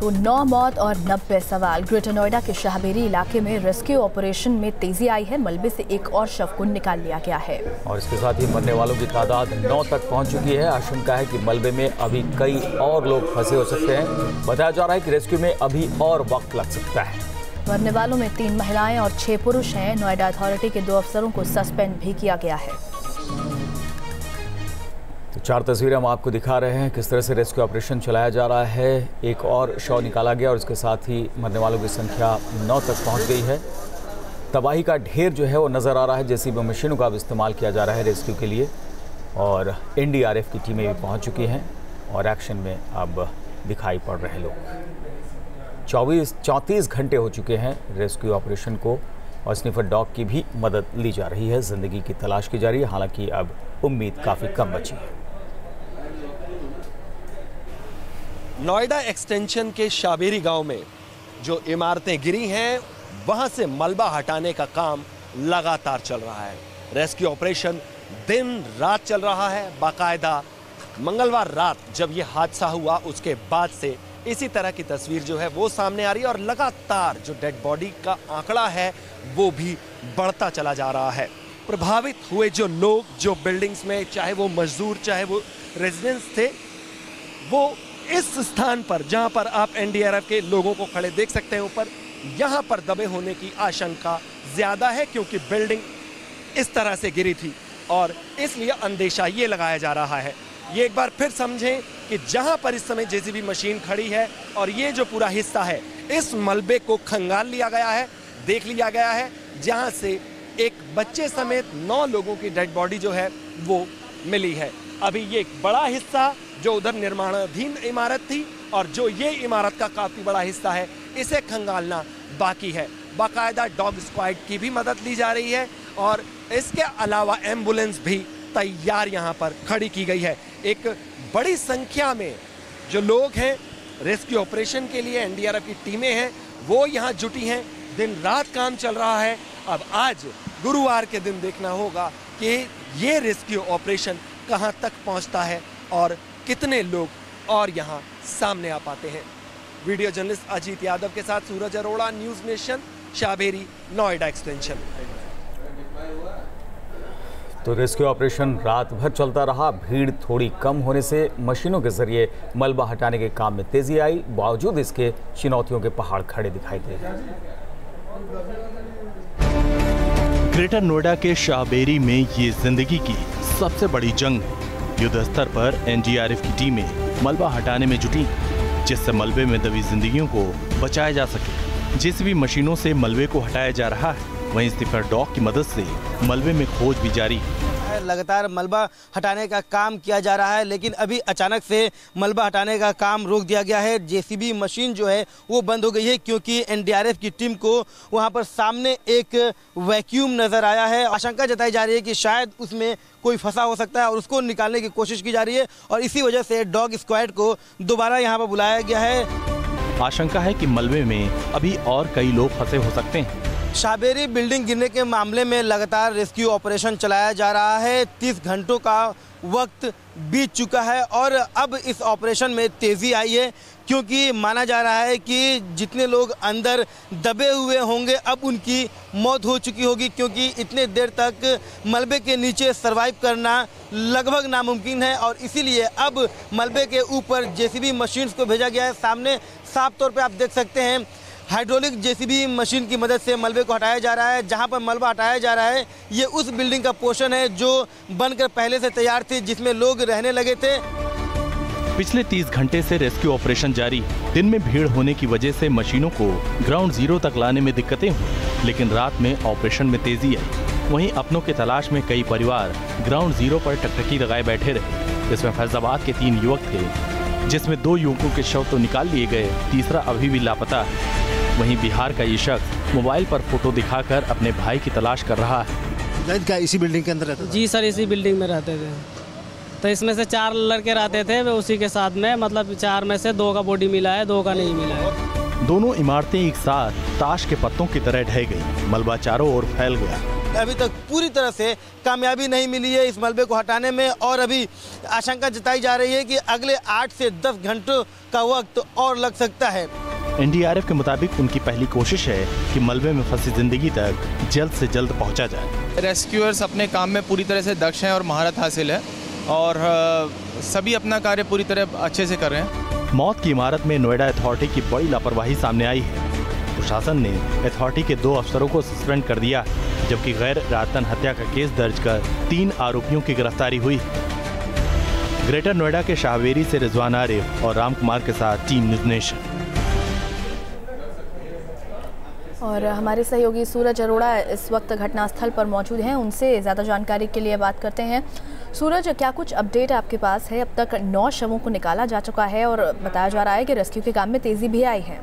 तो नौ मौत और नब्बे सवाल। ग्रेटर नोएडा के शाहबेरी इलाके में रेस्क्यू ऑपरेशन में तेज़ी आई है। मलबे से एक और शव को निकाल लिया गया है। और इसके साथ ही मरने वालों की तादाद नौ तक पहुँच चुकी है। आशंका है कि मलबे में अभी कई और लोग फंसे हो सकते हैं। बताया जा रहा है कि रेस्क्यू में अभी और वक्त लग सकता है। मरने वालों में तीन महिलाएँ और छह पुरुष हैं। नोएडा अथॉरिटी के दो अफसरों को सस्पेंड भी किया गया है। तो चार तस्वीरें हम आपको दिखा रहे हैं, किस तरह से रेस्क्यू ऑपरेशन चलाया जा रहा है। एक और शव निकाला गया और इसके साथ ही मरने वालों की संख्या नौ तक पहुँच गई है। तबाही का ढेर जो है वो नज़र आ रहा है जैसी भी मशीनों का अब इस्तेमाल किया जा रहा है रेस्क्यू के लिए। और एनडीआरएफ की टीमें भी पहुँच चुकी हैं और एक्शन में अब दिखाई पड़ रहे लोग। चौबीस, चौंतीस घंटे हो चुके हैं रेस्क्यू ऑपरेशन को और स्निफर डॉग की भी मदद ली जा रही है। ज़िंदगी की तलाश की जा रही है, हालाँकि अब उम्मीद काफ़ी कम बची है। नोएडा एक्सटेंशन के शाबेरी गाँव में जो इमारतें गिरी हैं, वहाँ से मलबा हटाने का काम लगातार चल रहा है। रेस्क्यू ऑपरेशन दिन रात चल रहा है। बाकायदा मंगलवार रात जब ये हादसा हुआ, उसके बाद से इसी तरह की तस्वीर जो है वो सामने आ रही है और लगातार जो डेड बॉडी का आंकड़ा है, वो भी बढ़ता चला जा रहा है। प्रभावित हुए जो लोग, जो बिल्डिंग्स में, चाहे वो मजदूर, चाहे वो रेजिडेंस थे, वो इस स्थान पर, जहाँ पर आप एनडीआरएफ के लोगों को खड़े देख सकते हैं ऊपर, यहाँ पर दबे होने की आशंका ज़्यादा है क्योंकि बिल्डिंग इस तरह से गिरी थी और इसलिए अंदेशा ये लगाया जा रहा है। ये एक बार फिर समझें कि जहाँ पर इस समय जेसीबी मशीन खड़ी है और ये जो पूरा हिस्सा है, इस मलबे को खंगाल लिया गया है, देख लिया गया है, जहाँ से एक बच्चे समेत नौ लोगों की डेड बॉडी जो है, वो मिली है। अभी ये एक बड़ा हिस्सा जो उधर निर्माणाधीन इमारत थी और जो ये इमारत का काफ़ी बड़ा हिस्सा है, इसे खंगालना बाकी है। बाकायदा डॉग स्क्वाड की भी मदद ली जा रही है और इसके अलावा एंबुलेंस भी तैयार यहाँ पर खड़ी की गई है। एक बड़ी संख्या में जो लोग हैं, रेस्क्यू ऑपरेशन के लिए एनडीआरएफ की टीमें हैं, वो यहाँ जुटी हैं। दिन रात काम चल रहा है। अब आज गुरुवार के दिन देखना होगा कि ये रेस्क्यू ऑपरेशन कहाँ तक पहुँचता है और कितने लोग और यहाँ सामने आ पाते हैं। वीडियो जर्नलिस्ट अजीत यादव के साथ Suraj Arora news nation Shahberi Noida extension. तो रेस्क्यू ऑपरेशन रात भर चलता रहा। भीड़ थोड़ी कम होने से मशीनों के ज़रिए मलबा हटाने के काम में तेज़ी आई। बावजूद इसके चुनौतियों के पहाड़ खड़े दिखाई दे ग्रेटर नोएडा के शाहबेरी में ये ज़िंदगी की सबसे बड़ी जंग है। युद्ध स्तर पर एनडीआरएफ की टीमें मलबा हटाने में जुटी, जिससे मलबे में दबी जिंदगियों को बचाया जा सके। जिस भी मशीनों से मलबे को हटाया जा रहा है, वहीं स्टिफर डॉग की मदद से मलबे में खोज भी जारी है। लगातार मलबा हटाने का काम किया जा रहा है, लेकिन अभी अचानक से मलबा हटाने का काम रोक दिया गया है। जेसीबी मशीन जो है, वो बंद हो गई है, क्योंकि एनडीआरएफ की टीम को वहाँ पर सामने एक वैक्यूम नज़र आया है। आशंका जताई जा रही है कि शायद उसमें कोई फंसा हो सकता है और उसको निकालने की कोशिश की जा रही है और इसी वजह से डॉग स्क्वाड को दोबारा यहाँ पर बुलाया गया है। आशंका है कि मलबे में अभी और कई लोग फंसे हो सकते हैं। शाबेरी बिल्डिंग गिरने के मामले में लगातार रेस्क्यू ऑपरेशन चलाया जा रहा है। तीस घंटों का वक्त बीत चुका है और अब इस ऑपरेशन में तेज़ी आई है, क्योंकि माना जा रहा है कि जितने लोग अंदर दबे हुए होंगे, अब उनकी मौत हो चुकी होगी, क्योंकि इतने देर तक मलबे के नीचे सरवाइव करना लगभग नामुमकिन है और इसीलिए अब मलबे के ऊपर जेसीबी मशीन्स को भेजा गया है। सामने साफ़ तौर पे आप देख सकते हैं हाइड्रोलिक जेसीबी मशीन की मदद से मलबे को हटाया जा रहा है। जहाँ पर मलबा हटाया जा रहा है, ये उस बिल्डिंग का पोर्शन है जो बनकर पहले से तैयार थी, जिसमें लोग रहने लगे थे। पिछले 30 घंटे से रेस्क्यू ऑपरेशन जारी। दिन में भीड़ होने की वजह से मशीनों को ग्राउंड ज़ीरो तक लाने में दिक्कतें हुई, लेकिन रात में ऑपरेशन में तेज़ी आई। वहीं अपनों के तलाश में कई परिवार ग्राउंड ज़ीरो पर टकटकी लगाए बैठे रहे। इसमें फैजाबाद के तीन युवक थे, जिसमें दो युवकों के शव तो निकाल लिए गए, तीसरा अभी भी लापता है। वहीं बिहार का ये शख्स मोबाइल पर फ़ोटो दिखाकर अपने भाई की तलाश कर रहा है। क्या इसी बिल्डिंग के अंदर रहता था? जी सर इसी बिल्डिंग में रहते थे। तो इसमें से चार लड़के रहते थे वे उसी के साथ में मतलब चार में से दो का बॉडी मिला है दो का नहीं मिला है। दोनों इमारतें एक साथ ताश के पत्तों की तरह ढह गई। मलबा चारों ओर फैल गया। अभी तक पूरी तरह से कामयाबी नहीं मिली है इस मलबे को हटाने में और अभी आशंका जताई जा रही है कि अगले आठ से दस घंटों का वक्त और लग सकता है। एनडीआरएफ के मुताबिक उनकी पहली कोशिश है कि मलबे में फंसी ज़िंदगी तक जल्द से जल्द पहुँचा जाए। रेस्क्यूअर्स अपने काम में पूरी तरह से दक्ष हैं और महारत हासिल है और सभी अपना कार्य पूरी तरह अच्छे से कर रहे हैं। मौत की इमारत में नोएडा अथॉरिटी की बड़ी लापरवाही सामने आई है। प्रशासन ने अथॉरिटी के दो अफसरों को सस्पेंड कर दिया जबकि गैर रातन हत्या का केस दर्ज कर तीन आरोपियों की गिरफ्तारी हुई। ग्रेटर नोएडा के शाहवेरी से रिजवान आरिफ और राम कुमार के साथ टीम न्यूज़ नेशन और हमारे सहयोगी सूरज अरोड़ा इस वक्त घटनास्थल पर मौजूद हैं। उनसे ज़्यादा जानकारी के लिए बात करते हैं। सूरज, क्या कुछ अपडेट आपके पास है? अब तक नौ शवों को निकाला जा चुका है और बताया जा रहा है कि रेस्क्यू के काम में तेज़ी भी आई है।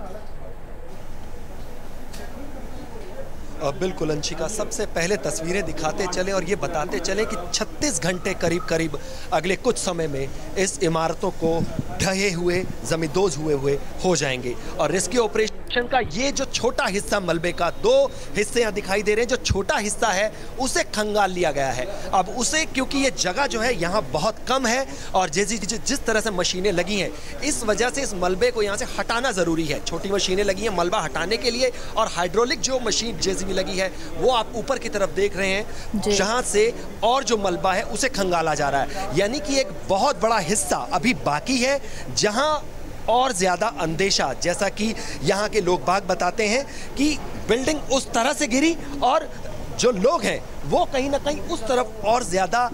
बिल्कुल, अंशिका। सबसे पहले तस्वीरें दिखाते चले और ये बताते चले कि 36 घंटे करीब करीब अगले कुछ समय में इस इमारतों को ढहे हुए, जमींदोज हुए हुए हो जाएँगे और रेस्क्यू ऑपरेशन का ये जो छोटा हिस्सा मलबे का दो हिस्से यहाँ दिखाई दे रहे हैं जो छोटा हिस्सा है उसे खंगाल लिया गया है। अब उसे क्योंकि ये जगह जो है यहाँ बहुत कम है और जैसी जिस तरह से मशीनें लगी हैं इस वजह से इस मलबे को यहाँ से हटाना ज़रूरी है। छोटी मशीनें लगी हैं मलबा हटाने के लिए और हाइड्रोलिक जो मशीन जेसीबी लगी है वो आप ऊपर की तरफ़ देख रहे हैं। जहाँ से और जो मलबा है उसे खंगाला जा रहा है। यानी कि एक बहुत बड़ा हिस्सा अभी बाकी है जहाँ और ज़्यादा अंदेशा, जैसा कि यहाँ के लोग बाग बताते हैं कि बिल्डिंग उस तरह से गिरी और जो लोग हैं, वो कहीं ना कहीं उस तरफ़ और ज़्यादा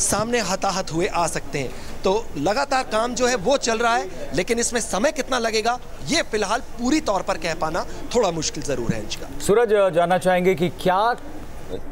सामने हताहत हुए आ सकते हैं। तो लगातार काम जो है, वो चल रहा है, लेकिन इसमें समय कितना लगेगा, ये फ़िलहाल पूरी तौर पर कह पाना थोड़ा मुश्किल ज़रूर है सूरज जानना चाहेंगे कि क्या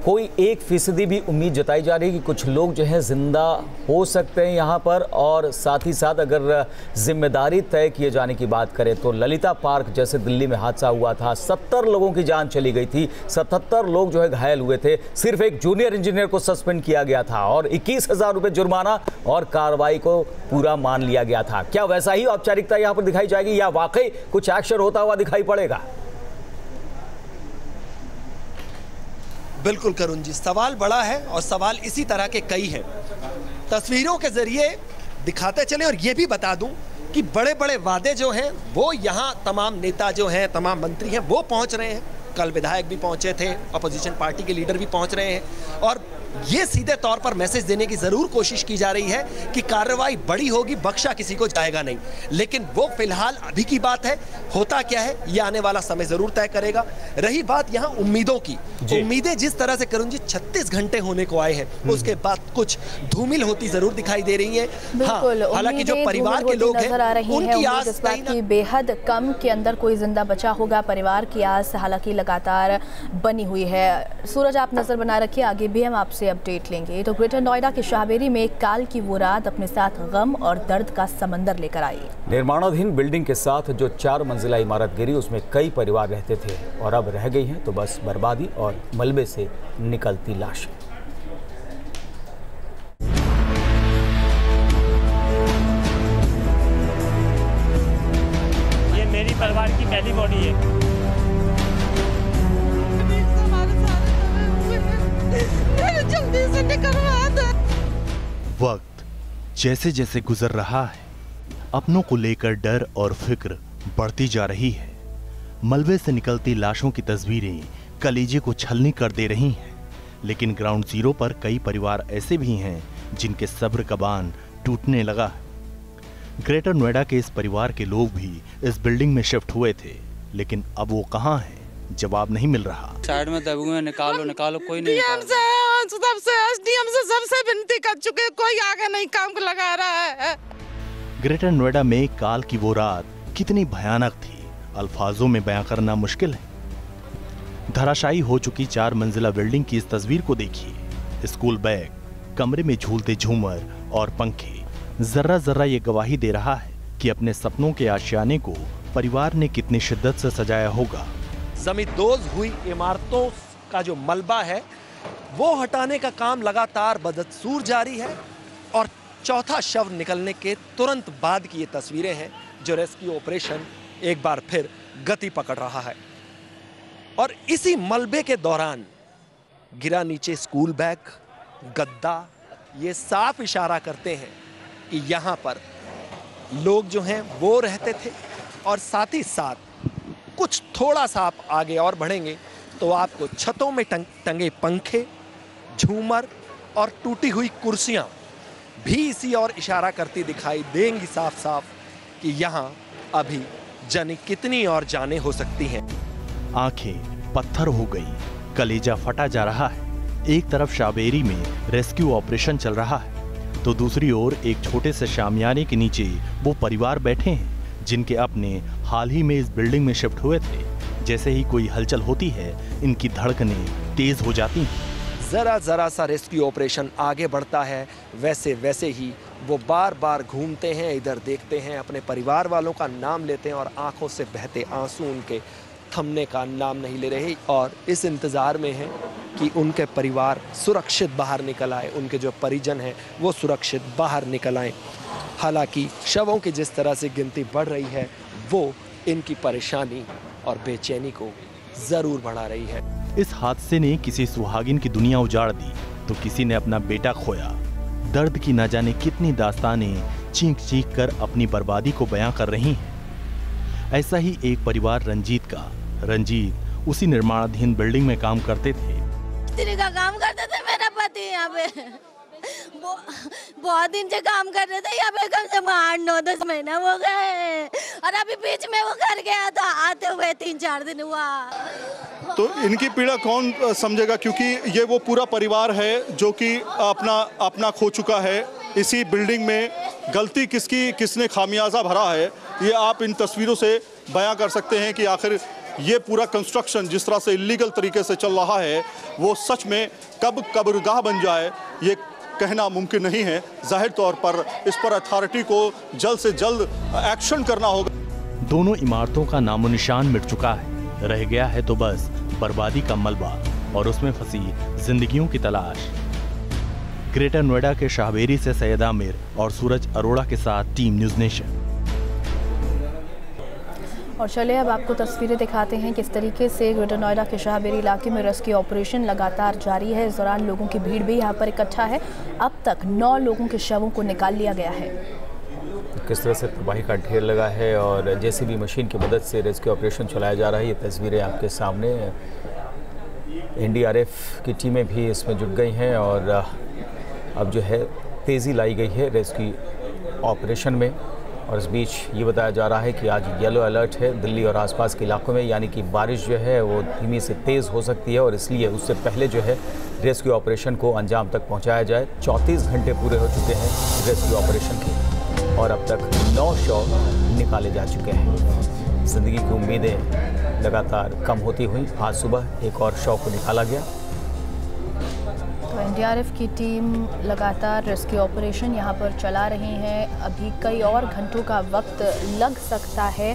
कोई एक फ़ीसदी भी उम्मीद जताई जा रही है कि कुछ लोग जो है ज़िंदा हो सकते हैं यहाँ पर और साथ ही साथ अगर ज़िम्मेदारी तय किए जाने की बात करें तो ललिता पार्क जैसे दिल्ली में हादसा हुआ था। सत्तर लोगों की जान चली गई थी। सतहत्तर लोग जो है घायल हुए थे। सिर्फ़ एक जूनियर इंजीनियर को सस्पेंड किया गया था और इक्कीस हज़ार रुपये जुर्माना और कार्रवाई को पूरा मान लिया गया था। क्या वैसा ही औपचारिकता यहाँ पर दिखाई जाएगी या वाकई कुछ एक्शन होता हुआ दिखाई पड़ेगा? बिल्कुल करुण जी, सवाल बड़ा है और सवाल इसी तरह के कई हैं। तस्वीरों के ज़रिए दिखाते चले और ये भी बता दूँ कि बड़े बड़े वादे जो हैं, वो यहाँ तमाम नेता जो हैं, तमाम मंत्री हैं, वो पहुँच रहे हैं। कल विधायक भी पहुँचे थे अपोजिशन पार्टी के लीडर भी पहुँच रहे हैं और ये सीधे तौर पर मैसेज देने की ज़रूर कोशिश की जा रही है कि कार्रवाई बड़ी होगी बख्शा किसी को जाएगा नहीं। लेकिन वो फ़िलहाल अभी की बात है होता क्या है ये आने वाला समय ज़रूर तय करेगा। रही बात यहाँ उम्मीदों की। उम्मीदें जिस तरह से करुण जी 36 घंटे होने को आए हैं उसके बाद कुछ धूमिल होती ज़रूर दिखाई दे रही है। बिल्कुल हालाँकि जो परिवार के लोग हैं उनकी आस की बेहद कम के अंदर कोई ज़िंदा बचा होगा परिवार की आस हालाँकि लगातार बनी हुई है। सूरज आप नज़र बना रखिए आगे भी हम आपसे अपडेट लेंगे। तो ग्रेटर नोएडा के शाहबेरी में काल की वो रात अपने साथ गम और दर्द का समंदर लेकर आई। निर्माणाधीन बिल्डिंग के साथ जो चार मंजिला इमारत गिरी उसमें कई परिवार रहते थे और अब रह गई हैं तो बस बर्बादी और मलबे से निकलती लाश। ये मेरी परिवार की पहली बॉडी है। से निकलवा दो वक्त जैसे जैसे गुजर रहा है, अपनों को लेकर डर और फ़िक्र बढ़ती जा रही है। मलबे से निकलती लाशों की तस्वीरें कलेजे को छलनी कर दे रही हैं, लेकिन ग्राउंड ज़ीरो पर कई परिवार ऐसे भी हैं जिनके सब्र का बाँध टूटने लगा है। ग्रेटर नोएडा के इस परिवार के लोग भी इस बिल्डिंग में शिफ्ट हुए थे, लेकिन अब वो कहाँ हैं? जवाब नहीं मिल रहा। साइड में दबे निकालो निकालो कोई नहीं सबसे एसडीएम से सबसे विनती कर चुके कोई आगे नहीं काम को लगा रहा है। ग्रेटर नोएडा में काल की वो रात कितनी भयानक थी। अल्फाजों में बयां करना मुश्किल है। धराशायी हो चुकी चार मंजिला बिल्डिंग की इस तस्वीर को देखिए। स्कूल बैग कमरे में झूलते झूमर और पंखे। जर्रा जर्रा ये गवाही दे रहा है कि अपने सपनों के आशियाने को परिवार ने कितनी शिद्दत से सजाया होगा। जमींदोज हुई इमारतों का जो मलबा है, वो हटाने का काम लगातार बदसूर जारी है और चौथा शव निकलने के तुरंत बाद की ये तस्वीरें हैं, जो रेस्क्यू ऑपरेशन एक बार फिर गति पकड़ रहा है। और इसी मलबे के दौरान गिरा नीचे स्कूल बैग, गद्दा, ये साफ़ इशारा करते हैं कि यहाँ पर लोग जो हैं वो रहते थे और साथ ही साथ कुछ थोड़ा सा आप आगे और बढ़ेंगे तो आपको छतों में टंग, टंगे पंखे झूमर और टूटी हुई कुर्सियाँ भी इसी और इशारा करती दिखाई देंगी साफ़ साफ़ कि यहाँ अभी जन कितनी और जाने हो सकती हैं। आँखें पत्थर हो गई कलेजा फटा जा रहा है। एक तरफ़ शाबेरी में रेस्क्यू ऑपरेशन चल रहा है तो दूसरी ओर एक छोटे से शामियाने के नीचे वो परिवार बैठे हैं जिनके अपने हाल ही में इस बिल्डिंग में शिफ्ट हुए थे। जैसे ही कोई हलचल होती है, इनकी धड़कने तेज हो जाती हैं। ज़रा ज़रा सा रेस्क्यू ऑपरेशन आगे बढ़ता है। वैसे वैसे ही वो बार बार घूमते हैं, इधर देखते हैं, अपने परिवार वालों का नाम लेते हैं और आँखों से बहते आँसू उनके थमने का नाम नहीं ले रहे और इस इंतज़ार में हैं कि उनके परिवार सुरक्षित बाहर निकल आए। उनके जो परिजन हैं, वो सुरक्षित बाहर निकल आए। हालाँकि शवों की जिस तरह से गिनती बढ़ रही है वो इनकी परेशानी और बेचैनी को ज़रूर बढ़ा रही है। इस हादसे ने किसी सुहागिन की दुनिया उजाड़ दी तो किसी ने अपना बेटा खोया। दर्द की न जाने कितनी दास्तानें चीख चीख कर अपनी बर्बादी को बयां कर रही हैं। ऐसा ही एक परिवार रंजीत का। रंजीत उसी निर्माणाधीन बिल्डिंग में काम करते थे। मिस्त्री का काम करते थे मेरा पति यहाँ पे? बहुत दिन से काम कर रहे थे, यहाँ पे कम से कम आठ, नौ, दस महीना हो गए और अभी बीच में वो कर गया था, आते हुए तीन, चार दिन हुआ। तो इनकी पीड़ा कौन समझेगा? क्योंकि ये वो पूरा परिवार है जो कि अपना अपना खो चुका है। इसी बिल्डिंग में गलती किसकी, किसने खामियाजा भरा है, ये आप इन तस्वीरों से बयां कर सकते हैं कि आखिर ये पूरा कंस्ट्रक्शन जिस तरह से इलीगल तरीके से चल रहा है, वो सच में कब कब्रगाह बन जाए, ये कहना मुमकिन नहीं है। ज़ाहिर तौर पर इस पर अथॉरिटी को जल्द से जल्द एक्शन करना होगा। दोनों इमारतों का नामो निशान मिट चुका है। रह गया है तो बस, बर्बादी का मलबा और उसमें फंसी जिंदगियों की तलाश। ग्रेटर नोएडा के शाहबेरी से सैयद आमिर और सूरज अरोड़ा के साथ टीम न्यूज़ नेशन। और चले अब आपको तस्वीरें दिखाते हैं किस तरीके से ग्रेटर नोएडा के शाहबेरी इलाके में रेस्क्यू ऑपरेशन लगातार जारी है। इस दौरान लोगों की भीड़ भी यहाँ पर इकट्ठा है। अब तक नौ लोगों के शवों को निकाल लिया गया है। किस तरह से तबाही का ढेर लगा है और जैसे भी मशीन की मदद से रेस्क्यू ऑपरेशन चलाया जा रहा है, ये तस्वीरें आपके सामने एनडीआरएफ की टीमें भी इसमें जुट गई हैं और अब जो है, तेज़ी लाई गई है रेस्क्यू ऑपरेशन में। और इस बीच ये बताया जा रहा है कि आज येलो अलर्ट है दिल्ली और आसपास के इलाकों में, यानी कि बारिश जो है वो धीमी से तेज़ हो सकती है और इसलिए उससे पहले जो है रेस्क्यू ऑपरेशन को अंजाम तक पहुँचाया जाए। 34 घंटे पूरे हो चुके हैं रेस्क्यू ऑपरेशन के और अब तक नौ शव निकाले जा चुके हैं। ज़िंदगी की उम्मीदें लगातार कम होती हुई, आज सुबह एक और शव को निकाला गया। तो एनडीआरएफ की टीम लगातार रेस्क्यू ऑपरेशन यहाँ पर चला रही हैं। अभी कई और घंटों का वक्त लग सकता है,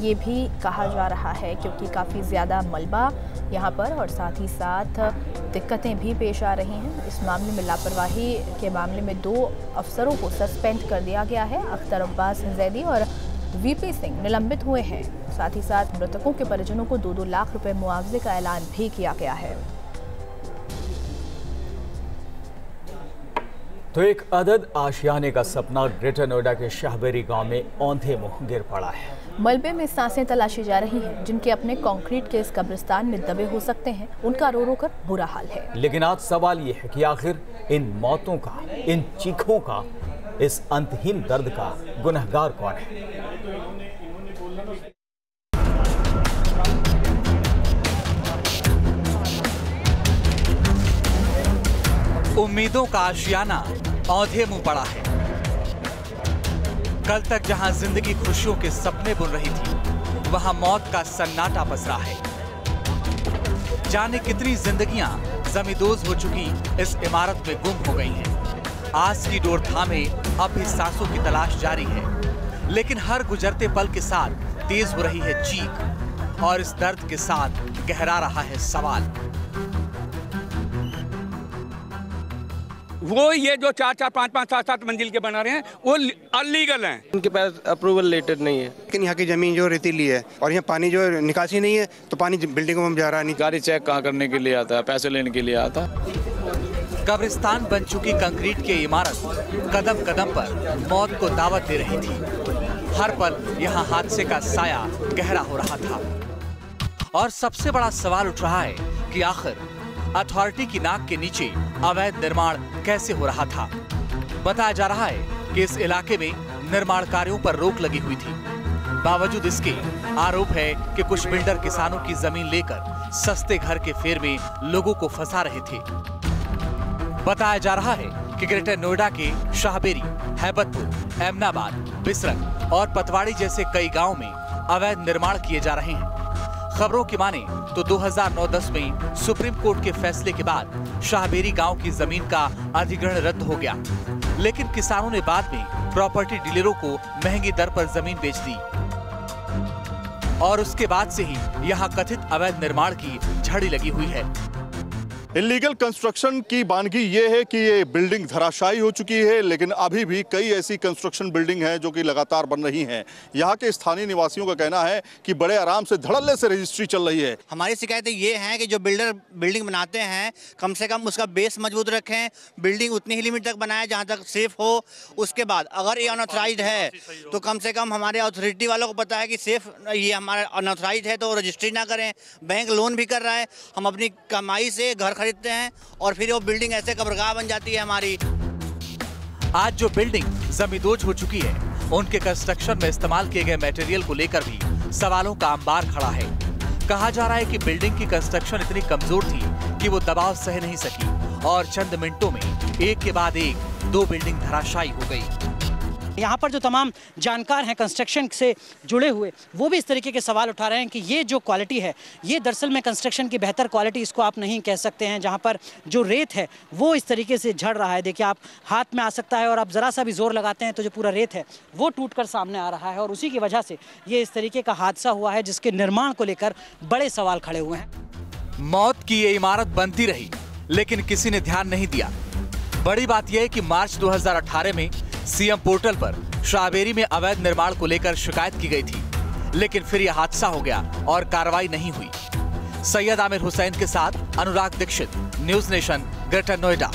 ये भी कहा जा रहा है, क्योंकि काफ़ी ज़्यादा मलबा यहाँ पर और साथ ही साथ दिक्कतें भी पेश आ रही हैं। इस मामले में लापरवाही के मामले में दो अफसरों को सस्पेंड कर दिया गया है, अख्तर अब्बास जैदी और वीपी सिंह निलंबित हुए हैं। साथ ही साथ मृतकों के परिजनों को दो दो लाख रुपए मुआवजे का ऐलान भी किया गया है। तो एक अदद आशियाने का सपना ग्रेटर नोएडा के शाहबेरी गाँव में औंधे मुँह गिर पड़ा है। मलबे में साँसें तलाशी जा रही हैं जिनके अपने कंक्रीट के इस कब्रिस्तान में दबे हो सकते हैं उनका रो रो कर बुरा हाल है। लेकिन आज सवाल ये है कि आखिर इन मौतों का इन चीखों का इस अंतहीन दर्द का गुनहगार कौन है? उम्मीदों का आशियाना औंधे मुँह पड़ा है। कल तक जहाँ ज़िंदगी खुशियों के सपने बुन रही थी, वहाँ मौत का सन्नाटा पसरा है। जाने कितनी जिंदगियाँ जमीदोज हो चुकी इस इमारत में गुम हो गई हैं। आस की डोर थामे अब भी सांसों की तलाश जारी है। लेकिन हर गुजरते पल के साथ तेज हो रही है चीख, और इस दर्द के साथ गहरा रहा है सवाल। वो ये जो चार चार पाँच पाँच सात सात मंजिल के बना रहे हैं वो अनलीगल हैं। उनके पास अप्रूवल लेटर नहीं है। लेकिन यहाँ की ज़मीन जो रेतीली है और यहाँ पानी जो निकासी नहीं है तो पानी बिल्डिंगों में जा रहा नहीं। गाड़ी चेक कहाँ करने के लिए आता है पैसे लेने के लिए आता कब्रिस्तान बन चुकी कंक्रीट की इमारत कदम कदम पर मौत को दावत दे रही थी। हर पल यहाँ हादसे का साया गहरा हो रहा था। और सबसे बड़ा सवाल उठ रहा है कि आखिर अथॉरिटी की नाक के नीचे अवैध निर्माण कैसे हो रहा था? बताया जा रहा है कि इस इलाके में निर्माण कार्यों पर रोक लगी हुई थी। बावजूद इसके, आरोप है कि कुछ बिल्डर किसानों की ज़मीन लेकर सस्ते घर के फेर में लोगों को फंसा रहे थे। बताया जा रहा है कि ग्रेटर नोएडा के शाहबेरी, हैबतपुर, एमनाबाद बिसरंग और पतवाड़ी जैसे कई गाँव में अवैध निर्माण किए जा रहे हैं। खबरों की माने तो 2009-10 में सुप्रीम कोर्ट के फैसले के बाद शाहबेरी गाँव की ज़मीन का अधिग्रहण रद्द हो गया। लेकिन किसानों ने बाद में प्रॉपर्टी डीलरों को महँगी दर पर ज़मीन बेच दी। और उसके बाद से ही यहाँ कथित अवैध निर्माण की झड़ी लगी हुई है। इलीगल कंस्ट्रक्शन की बानगी ये है कि ये बिल्डिंग धराशायी हो चुकी है, लेकिन अभी भी कई ऐसी कंस्ट्रक्शन बिल्डिंग हैं जो कि लगातार बन रही हैं। यहाँ के स्थानीय निवासियों का कहना है कि बड़े आराम से धड़ल्ले से रजिस्ट्री चल रही है। हमारी शिकायतें ये हैं कि जो बिल्डर बिल्डिंग बनाते हैं, कम से कम उसका बेस मज़बूत रखें बिल्डिंग उतनी ही लिमिट तक बनाए जहाँ तक सेफ़ हो। उसके बाद अगर ये अनऑथराइज है तो कम से कम हमारे अथॉरिटी वालों को पता है कि सेफ़ ये हमारा अनऑथराइज है तो रजिस्ट्री ना करें। बैंक लोन भी कर रहा है। हम अपनी कमाई से घर खरीदते हैं और फिर वो बिल्डिंग ऐसे कब्रगाह बन जाती है हमारी। आज जो बिल्डिंग जमींदोज हो चुकी है, उनके कंस्ट्रक्शन में इस्तेमाल किए गए मटेरियल को लेकर भी सवालों का अंबार खड़ा है। कहा जा रहा है कि बिल्डिंग की कंस्ट्रक्शन इतनी कमज़ोर थी कि वो दबाव सह नहीं सकी और चंद मिनटों में एक के बाद एक दो बिल्डिंग धराशायी हो गई। यहाँ पर जो तमाम जानकार हैं कंस्ट्रक्शन से जुड़े हुए, वो भी इस तरीके के सवाल उठा रहे हैं कि ये जो क्वालिटी है, ये दरअसल में कंस्ट्रक्शन की बेहतर क्वालिटी इसको आप नहीं कह सकते हैं, जहाँ पर जो रेत है, वो इस तरीके से झड़ रहा है। देखिए, आप हाथ में आ सकता है और आप ज़रा सा भी ज़ोर लगाते हैं तो जो पूरा रेत है, वो टूट कर सामने आ रहा है और उसी की वजह से ये इस तरीके का हादसा हुआ है, जिसके निर्माण को लेकर बड़े सवाल खड़े हुए हैं। मौत की ये इमारत बनती रही, लेकिन किसी ने ध्यान नहीं दिया। बड़ी बात यह है कि मार्च 2018 में सीएम पोर्टल पर श्रावेरी में अवैध निर्माण को लेकर शिकायत की गई थी, लेकिन फिर यह हादसा हो गया और कार्रवाई नहीं हुई। सैयद आमिर हुसैन के साथ Anurag Dixit, news nation, greater Noida.